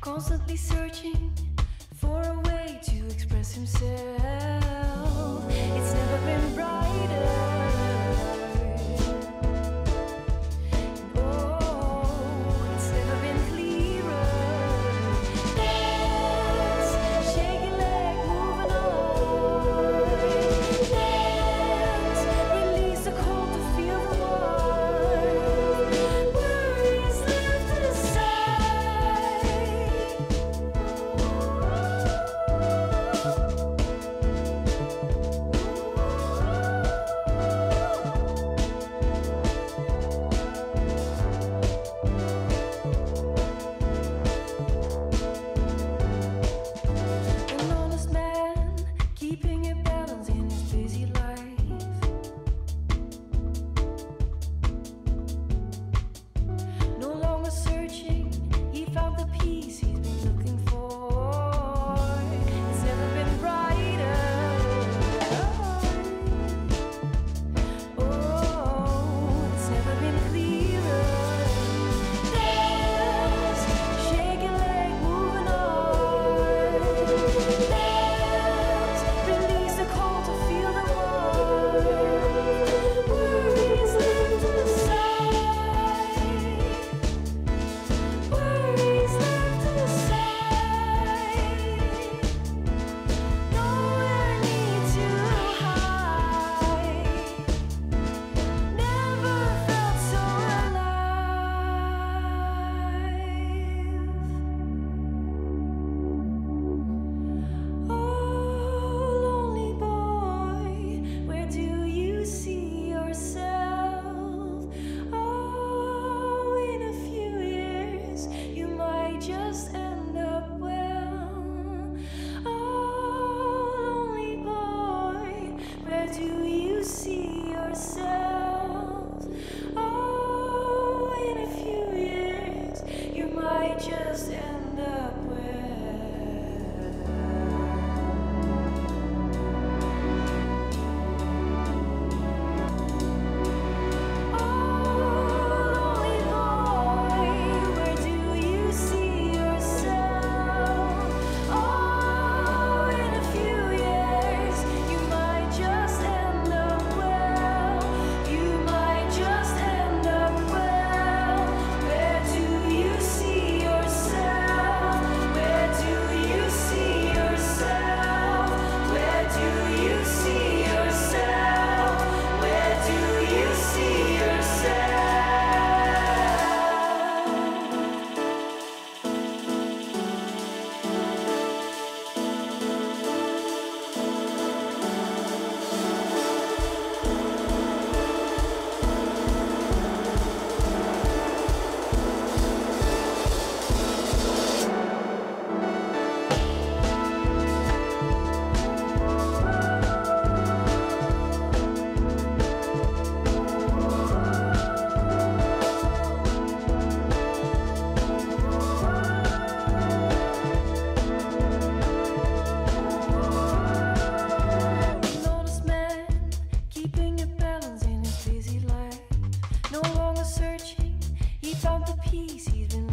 constantly searching for a way to express himself. peace. He's been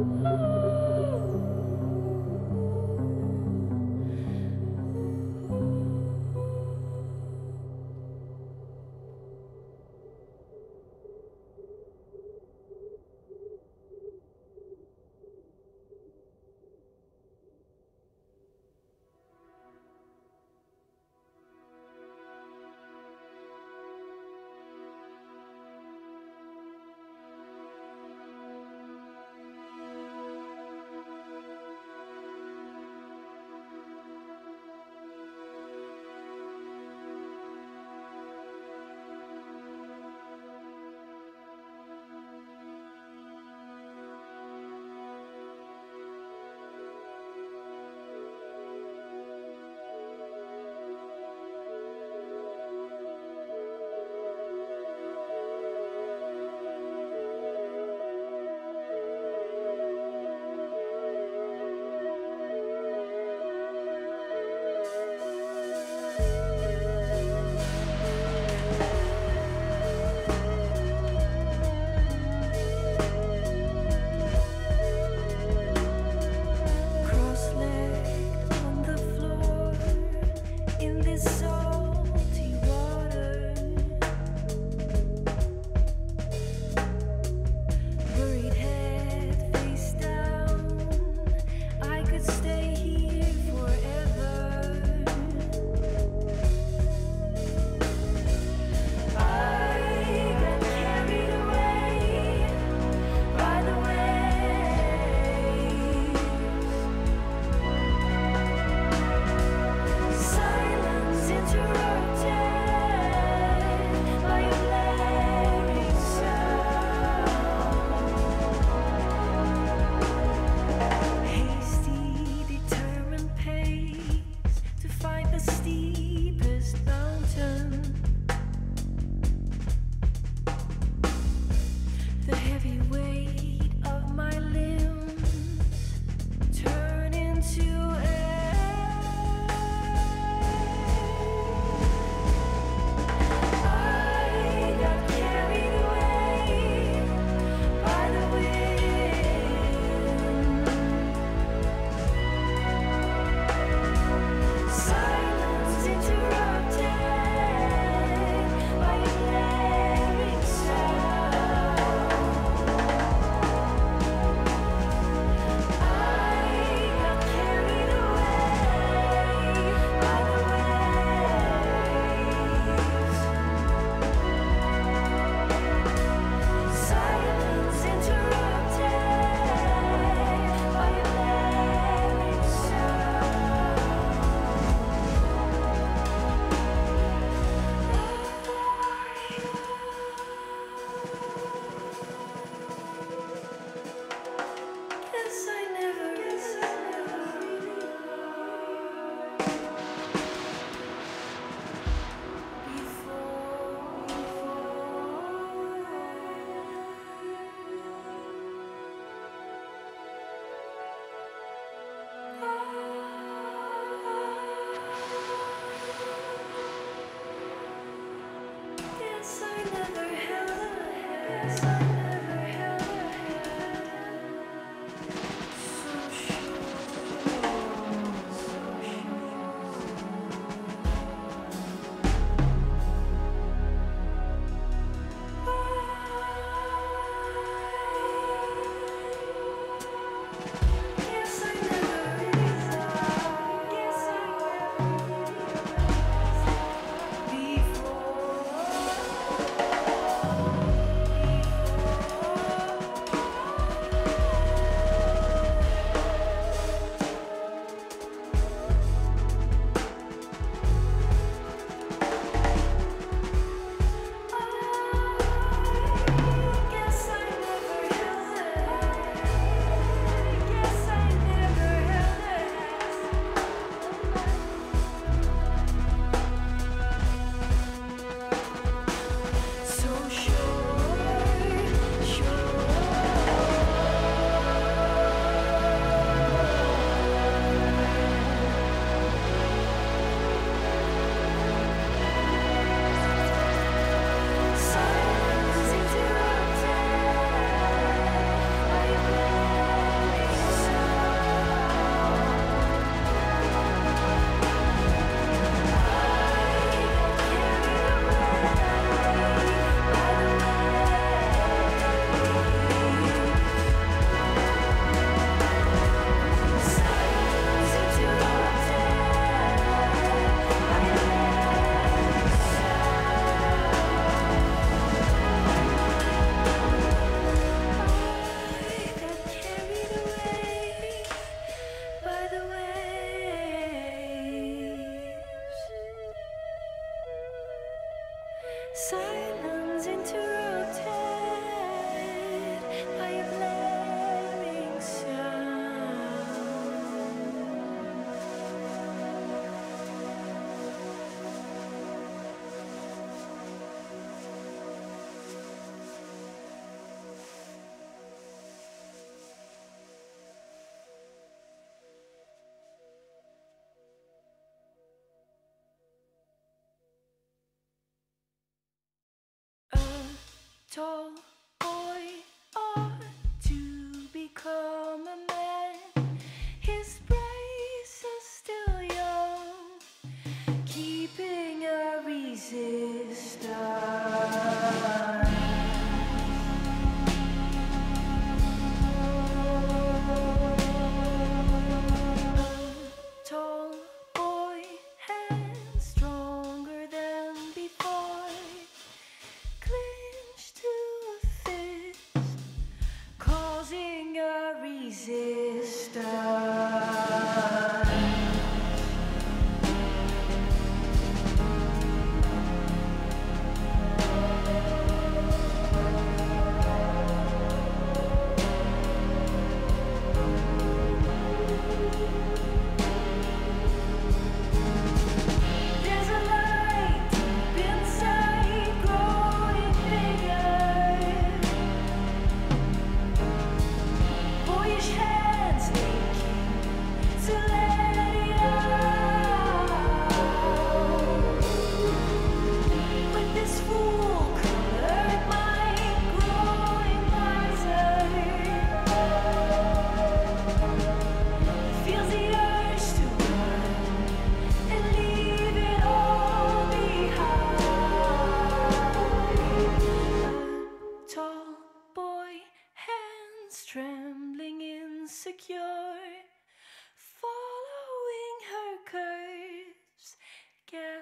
Oh.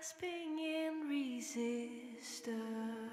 Gasping in resistance.